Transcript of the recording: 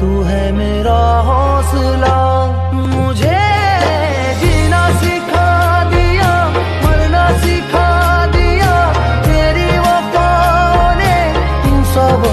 तू है मेरा हौसला। मुझे जीना सिखा दिया, मरना सिखा दिया। तेरी वफा ने तू सब